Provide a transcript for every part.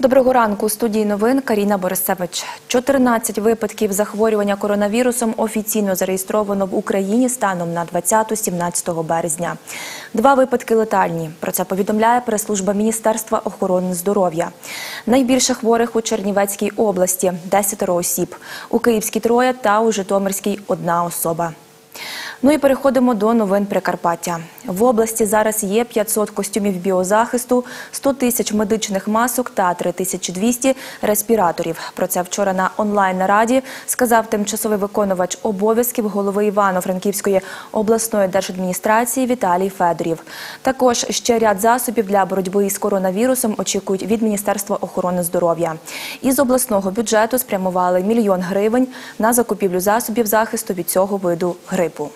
Доброго ранку. У студії новин Каріна Борисевич. 14 випадків захворювання коронавірусом офіційно зареєстровано в Україні станом на 20-17 березня. Два випадки летальні. Про це повідомляє прес-служба Міністерства охорони здоров'я. Найбільше хворих у Чернівецькій області – 10 осіб. У Київській – троє та у Житомирській – одна особа. Ну і переходимо до новин Прикарпаття. В області зараз є 500 костюмів біозахисту, 100 тисяч медичних масок та 3200 респіраторів. Про це вчора на онлайн-нараді сказав тимчасовий виконувач обов'язків голови Івано-Франківської обласної держадміністрації Віталій Федорів. Також ще ряд засобів для боротьби із коронавірусом очікують від Міністерства охорони здоров'я. Із обласного бюджету спрямували мільйон гривень на закупівлю засобів захисту від цього виду грипу.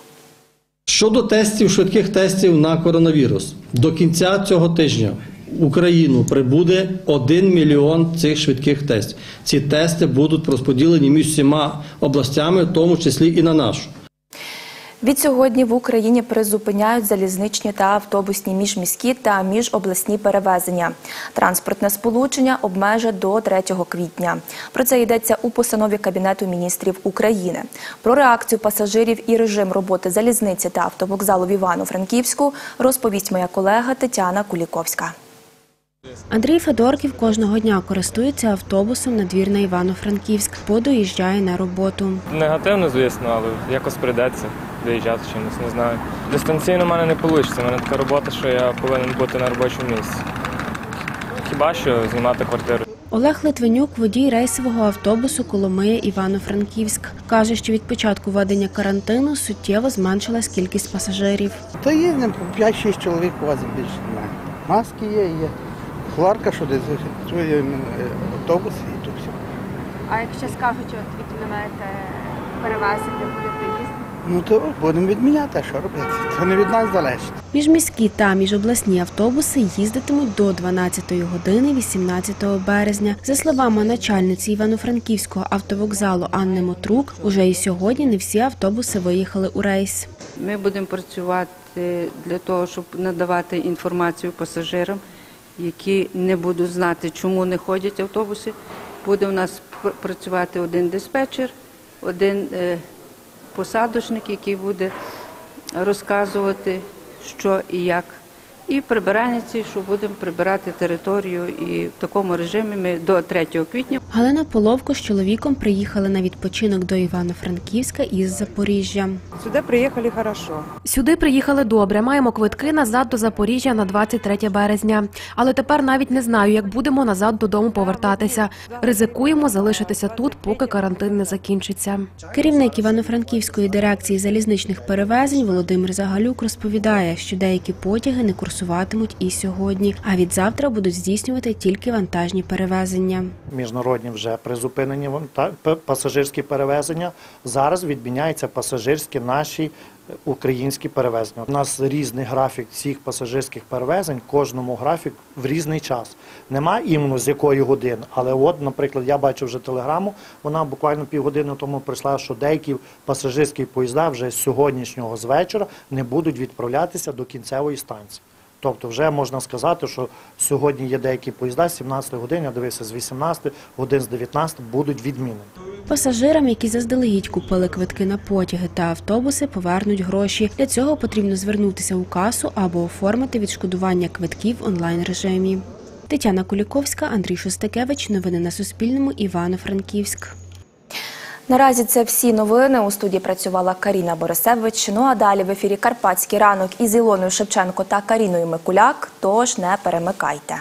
Щодо тестів, швидких тестів на коронавірус, до кінця цього тижня в Україну прибуде 1 мільйон цих швидких тестів. Ці тести будуть розподілені між всіма областями, в тому числі і на нашу. Відсьогодні в Україні призупиняють залізничні та автобусні міжміські та міжобласні перевезення. Транспортне сполучення обмежать до 3 квітня. Про це йдеться у постанові Кабінету міністрів України. Про реакцію пасажирів і режим роботи залізниці та автовокзалу в Івано-Франківську розповість моя колега Тетяна Куліковська. Андрій Федорків кожного дня користується автобусом на двір на Івано-Франківськ, бо доїжджає на роботу. Негативно, звісно, але якось прийдеться доїжджати чимось, не знаю. Дистанційно в мене не вийде. У мене така робота, що я повинен бути на робочому місці. Хіба що знімати квартиру. Олег Литвинюк, водій рейсового автобусу Коломия Івано-Франківськ, каже, що від початку введення карантину суттєво зменшилась кількість пасажирів. Та є не, 5-6 чоловік возить більше немає. Маски є, є. Хлорка, що дезінфекцює м, е, автобус і тут все. А якщо скажуть, от відміняєте перевезення, буде приїзд? Ну то будемо відміняти, а що робити? Це не від нас залежить. Міжміські та міжобласні автобуси їздитимуть до 12 години 18 березня. За словами начальниці Івано-Франківського автовокзалу Анни Мотрук, уже і сьогодні не всі автобуси виїхали у рейс. Ми будемо працювати для того, щоб надавати інформацію пасажирам, які не будуть знати, чому не ходять автобуси. Буде у нас працювати один диспетчер, один е, посадочник, який буде розказувати, що і як. І прибиральниці, що будемо прибирати територію. І в такому режимі ми до 3 квітня Галина Половко з чоловіком приїхали на відпочинок до Івано-Франківська із Запоріжжя. Сюди приїхали хорошо. Сюди приїхали добре. Маємо квитки назад до Запоріжжя на 23 березня. Але тепер навіть не знаю, як будемо назад додому повертатися. Ризикуємо залишитися тут, поки карантин не закінчиться. Керівник Івано-Франківської дирекції залізничних перевезень Володимир Загалюк розповідає, що деякі потяги не курсуватимуть і сьогодні, а від завтра будуть здійснювати тільки вантажні перевезення. міжнародні вже призупинені пасажирські перевезення. Зараз відміняються пасажирські наші е, українські перевезення. У нас різний графік всіх пасажирських перевезень, кожному графік в різний час. Нема іменно з якої години, але от, наприклад, я бачив вже телеграму, вона буквально півгодини тому прийшла, що деякі пасажирські поїзда вже з сьогоднішнього з вечора не будуть відправлятися до кінцевої станції. Тобто вже можна сказати, що сьогодні є деякі поїзда з 17 годин, я дивився з 18 годин з 19 будуть відмінені. Пасажирам, які заздалегідь купили квитки на потяги та автобуси, повернуть гроші. Для цього потрібно звернутися у касу або оформити відшкодування квитків в онлайн режимі. Тетяна Куліковська, Андрій Шостакевич. Новини на Суспільному. Івано-Франківськ. Наразі це всі новини. У студії працювала Каріна Борисевич. Ну а далі в ефірі Карпатський ранок із Ілоною Шевченко та Каріною Микуляк. Тож не перемикайте.